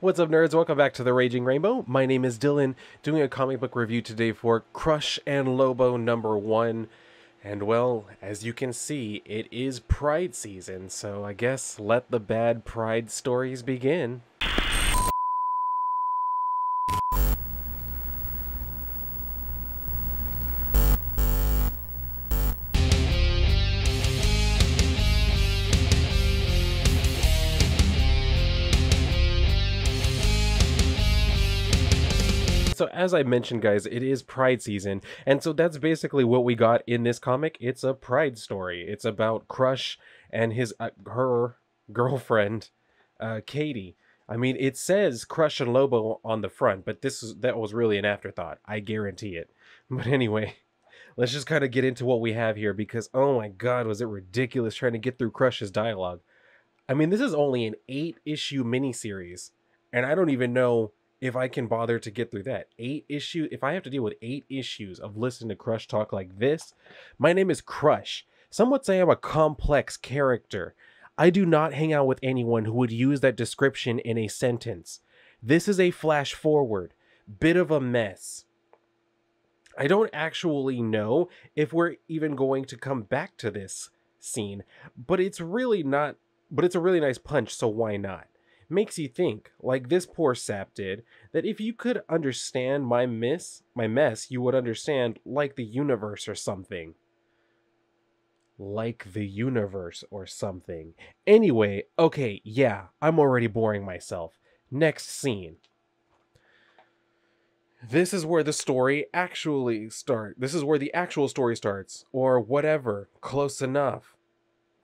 What's up, nerds? Welcome back to the Raging Rainbow. My name is Dylan, doing a comic book review today for Crush and Lobo number one. And well, as you can see, it is Pride season, so I guess let the bad Pride stories begin. As I mentioned, guys, it is Pride season, and so that's basically what we got in this comic. It's a Pride story. It's about Crush and his uh, her girlfriend, uh, Katie. I mean, it says Crush and Lobo on the front, but this is that was really an afterthought. I guarantee it. But anyway, let's just kind of get into what we have here because oh my god, was it ridiculous trying to get through Crush's dialogue. I mean, this is only an eight issue miniseries, and I don't even know if I can bother to get through that. Eight issue if I have to deal with eight issues of listening to Crush talk like this, my name is Crush. Some would say I'm a complex character. I do not hang out with anyone who would use that description in a sentence. This is a flash forward, bit of a mess. I don't actually know if we're even going to come back to this scene, but it's really not but it's a really nice punch, so why not? Makes you think, like this poor sap did, that if you could understand my miss, my mess, you would understand like the universe or something. Like the universe or something. Anyway, okay, yeah, I'm already boring myself. Next scene. This is where the story actually start. This is where the actual story starts or whatever, close enough.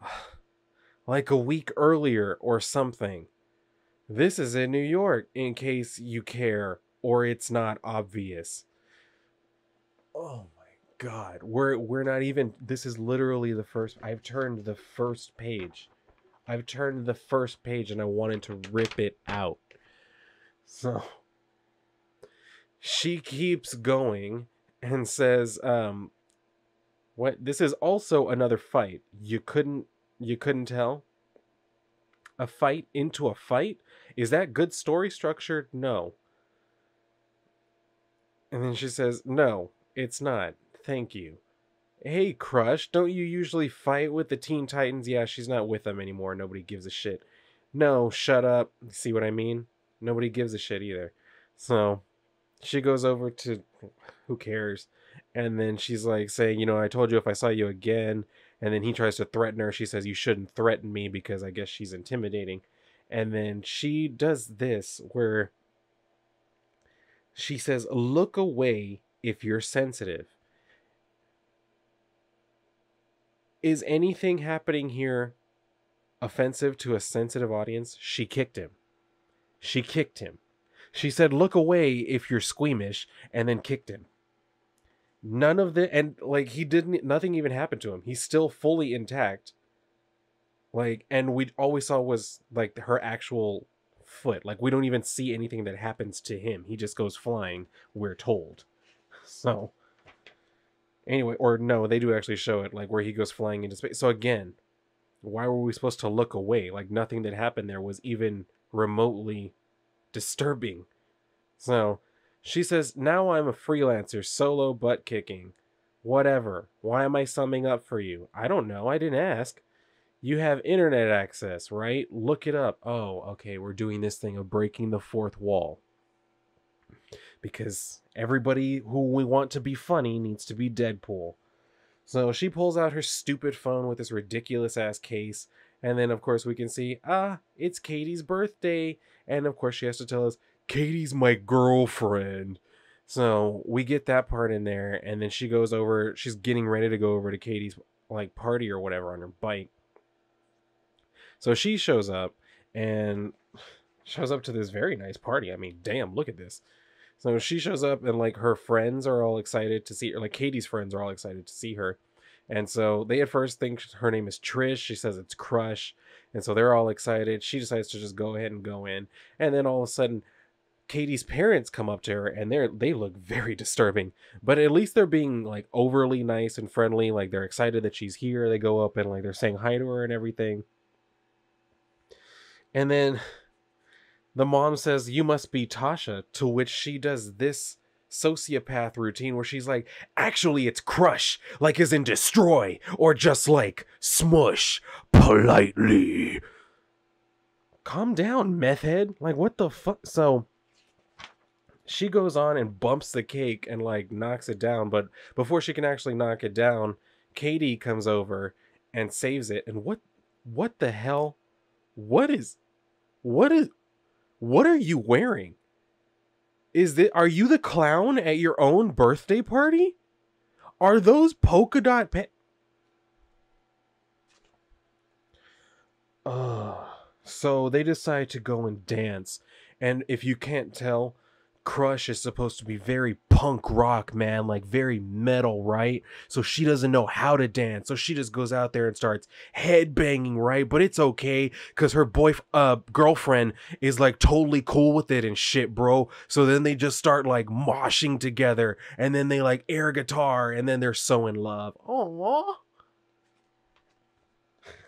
like a week earlier or something. This is in New York, in case you care or it's not obvious. Oh my god. We're we're not even this is literally the first I've turned the first page. I've turned the first page and I wanted to rip it out. So she keeps going and says, um what this is also another fight. You couldn't you couldn't tell? A fight into a fight? Is that good story structure? No. And then she says, No, it's not. Thank you. Hey, Crush, don't you usually fight with the Teen Titans? Yeah, she's not with them anymore. Nobody gives a shit. No, shut up. See what I mean? Nobody gives a shit either. So she goes over to who cares? And then she's like saying, You know, I told you if I saw you again. And then he tries to threaten her. She says, You shouldn't threaten me because I guess she's intimidating. And then she does this where she says, Look away if you're sensitive. Is anything happening here offensive to a sensitive audience? She kicked him. She kicked him. She said, Look away if you're squeamish, and then kicked him. None of the, and like he didn't, nothing even happened to him. He's still fully intact. Like and we all we saw was like her actual foot. Like we don't even see anything that happens to him. He just goes flying we're told. So anyway or no they do actually show it like where he goes flying into space. So again why were we supposed to look away? Like nothing that happened there was even remotely disturbing. So she says now i'm a freelancer solo butt kicking whatever why am i summing up for you i don't know i didn't ask you have internet access, right? Look it up. Oh, okay, we're doing this thing of breaking the fourth wall. Because everybody who we want to be funny needs to be Deadpool. So she pulls out her stupid phone with this ridiculous ass case. And then, of course, we can see, ah, it's Katie's birthday. And of course, she has to tell us, Katie's my girlfriend. So we get that part in there. And then she goes over, she's getting ready to go over to Katie's like party or whatever on her bike so she shows up and shows up to this very nice party. I mean, damn, look at this. So she shows up and like her friends are all excited to see her. Like Katie's friends are all excited to see her. And so they at first think her name is Trish. She says it's Crush. And so they're all excited. She decides to just go ahead and go in. And then all of a sudden, Katie's parents come up to her and they're they look very disturbing. But at least they're being like overly nice and friendly. Like they're excited that she's here. They go up and like they're saying hi to her and everything. And then the mom says, You must be Tasha, to which she does this sociopath routine where she's like, Actually, it's crush, like as in destroy, or just like smush politely. Calm down, meth head. Like, what the fuck? So she goes on and bumps the cake and like knocks it down, but before she can actually knock it down, Katie comes over and saves it. And what what the hell? What is what is what are you wearing? Is that are you the clown at your own birthday party? Are those polka dot pa- Ugh. So they decide to go and dance. And if you can't tell, Crush is supposed to be very punk rock, man, like very metal, right? So she doesn't know how to dance. So she just goes out there and starts head banging, right? But it's okay because her boy, uh, girlfriend is like totally cool with it and shit, bro. So then they just start like moshing together and then they like air guitar and then they're so in love. Aww.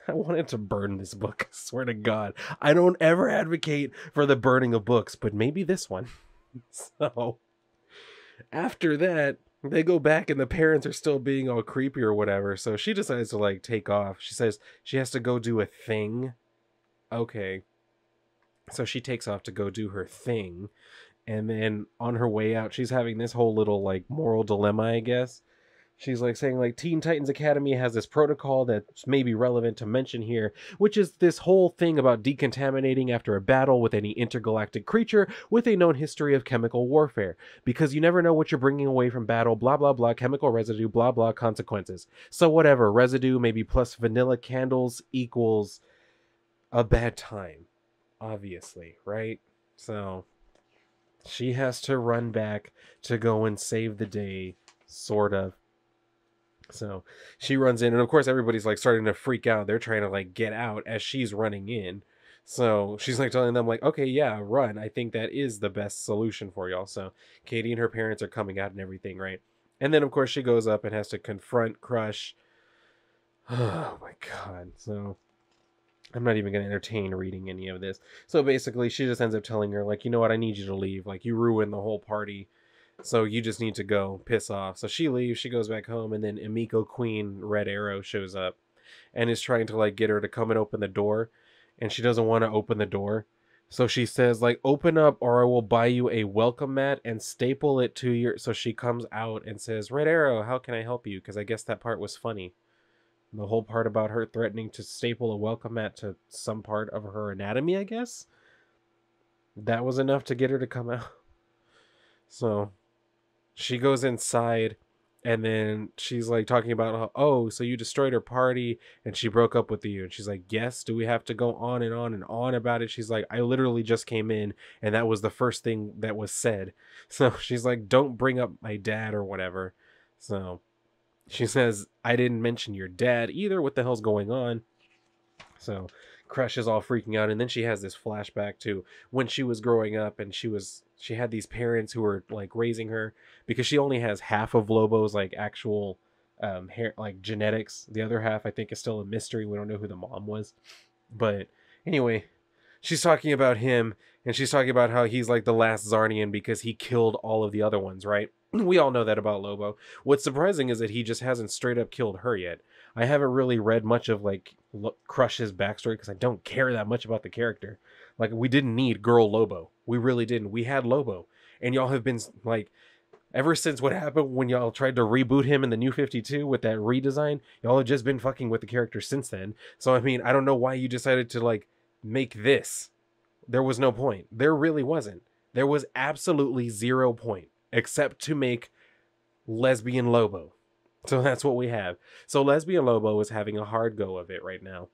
I wanted to burn this book. I swear to God. I don't ever advocate for the burning of books, but maybe this one. so after that, they go back and the parents are still being all creepy or whatever. So she decides to like take off. She says she has to go do a thing. Okay. So she takes off to go do her thing. And then on her way out, she's having this whole little like moral dilemma, I guess she's like saying like Teen Titans Academy has this protocol that's maybe relevant to mention here, which is this whole thing about decontaminating after a battle with any intergalactic creature with a known history of chemical warfare, because you never know what you're bringing away from battle, blah blah blah, chemical residue, blah blah consequences. So whatever, residue maybe plus vanilla candles equals a bad time, obviously, right? So she has to run back to go and save the day, sort of so she runs in, and of course, everybody's like starting to freak out. They're trying to like get out as she's running in. So she's like telling them, like, okay, yeah, run. I think that is the best solution for y'all. So Katie and her parents are coming out and everything, right? And then, of course, she goes up and has to confront Crush. Oh my god. So I'm not even going to entertain reading any of this. So basically, she just ends up telling her, like, you know what, I need you to leave. Like, you ruined the whole party. So you just need to go piss off. So she leaves, she goes back home, and then Emiko Queen Red Arrow shows up and is trying to like get her to come and open the door. And she doesn't want to open the door. So she says, like, open up or I will buy you a welcome mat and staple it to your so she comes out and says, Red Arrow, how can I help you? Because I guess that part was funny. The whole part about her threatening to staple a welcome mat to some part of her anatomy, I guess. That was enough to get her to come out. So she goes inside and then she's like talking about oh so you destroyed her party and she broke up with you. And she's like yes do we have to go on and on and on about it? She's like i literally just came in and that was the first thing that was said. So she's like don't bring up my dad or whatever. So she says i didn't mention your dad either. What the hell's going on? So Crush is all freaking out, and then she has this flashback to when she was growing up, and she was she had these parents who were like raising her because she only has half of Lobo's like actual um hair like genetics. The other half I think is still a mystery. We don't know who the mom was, but anyway, she's talking about him, and she's talking about how he's like the last Czarnian because he killed all of the other ones, right? We all know that about Lobo. What's surprising is that he just hasn't straight up killed her yet. I haven't really read much of like Crush's backstory because I don't care that much about the character. Like we didn't need girl Lobo. We really didn't. We had Lobo, and y'all have been like ever since what happened when y'all tried to reboot him in the new 52 with that redesign y'all have just been fucking with the character since then so i mean i don't know why you decided to like make this there was no point there really wasn't there was absolutely zero point except to make lesbian lobo so that's what we have. So Lesbian Lobo is having a hard go of it right now.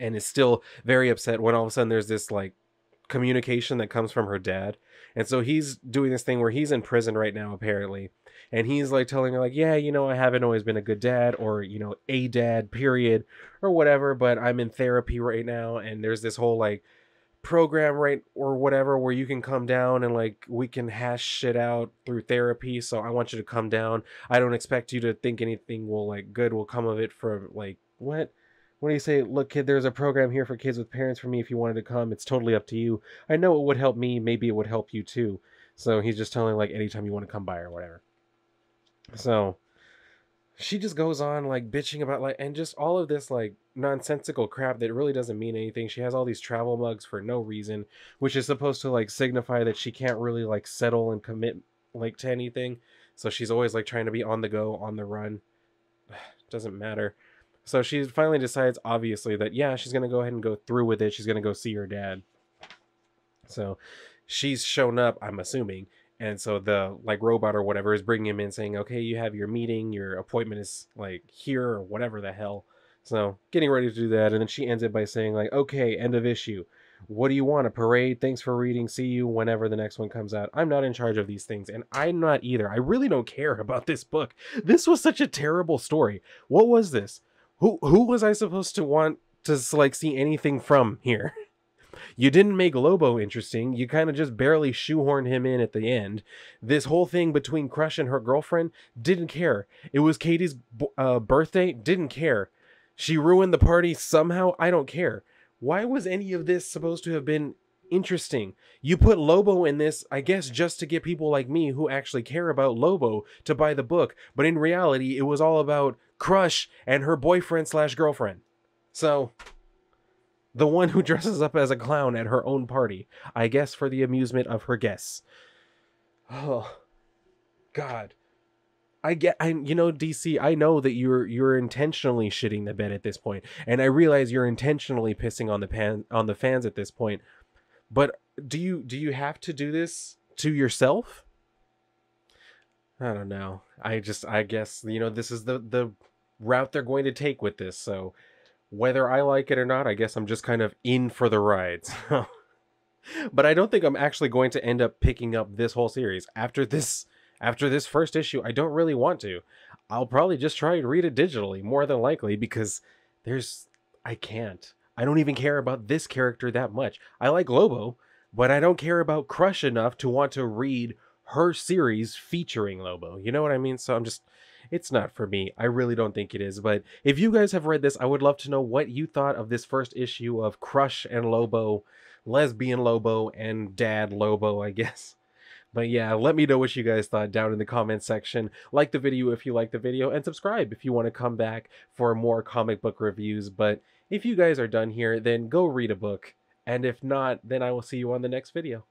And is still very upset when all of a sudden there's this like communication that comes from her dad. And so he's doing this thing where he's in prison right now, apparently. And he's like telling her, like, yeah, you know, I haven't always been a good dad or, you know, a dad, period, or whatever, but I'm in therapy right now. And there's this whole like program right or whatever where you can come down and like we can hash shit out through therapy so i want you to come down i don't expect you to think anything will like good will come of it for like what When do you say, look, kid, there's a program here for kids with parents for me if you wanted to come. It's totally up to you. I know it would help me. Maybe it would help you too. So he's just telling, like, anytime you want to come by or whatever. So she just goes on, like, bitching about, like, and just all of this, like, nonsensical crap that really doesn't mean anything. She has all these travel mugs for no reason, which is supposed to, like, signify that she can't really, like, settle and commit, like, to anything. So she's always, like, trying to be on the go, on the run. doesn't matter. So she finally decides, obviously, that yeah, she's gonna go ahead and go through with it. She's gonna go see her dad. So she's shown up, I'm assuming, and so the like robot or whatever is bringing him in, saying, "Okay, you have your meeting. Your appointment is like here or whatever the hell." So getting ready to do that, and then she ends it by saying, "Like, okay, end of issue." What do you want? A parade? Thanks for reading. See you whenever the next one comes out. I'm not in charge of these things, and I'm not either. I really don't care about this book. This was such a terrible story. What was this? Who who was I supposed to want to like see anything from here? You didn't make Lobo interesting. You kind of just barely shoehorned him in at the end. This whole thing between Crush and her girlfriend didn't care. It was Katie's uh, birthday. Didn't care. She ruined the party somehow. I don't care. Why was any of this supposed to have been interesting? You put Lobo in this, I guess, just to get people like me who actually care about Lobo to buy the book. But in reality, it was all about Crush and her boyfriend slash girlfriend. So, the one who dresses up as a clown at her own party, I guess for the amusement of her guests. Oh, God. I get I you know DC I know that you're you're intentionally shitting the bed at this point and I realize you're intentionally pissing on the pan on the fans at this point but do you do you have to do this to yourself? I don't know. I just I guess you know this is the the route they're going to take with this so whether I like it or not I guess I'm just kind of in for the ride so. But I don't think I'm actually going to end up picking up this whole series after this after this first issue, I don't really want to. I'll probably just try and read it digitally, more than likely, because there's. I can't. I don't even care about this character that much. I like Lobo, but I don't care about Crush enough to want to read her series featuring Lobo. You know what I mean? So I'm just. It's not for me. I really don't think it is. But if you guys have read this, I would love to know what you thought of this first issue of Crush and Lobo, Lesbian Lobo, and Dad Lobo, I guess. But yeah, let me know what you guys thought down in the comment section. Like the video if you like the video, and subscribe if you want to come back for more comic book reviews. But if you guys are done here, then go read a book. And if not, then I will see you on the next video.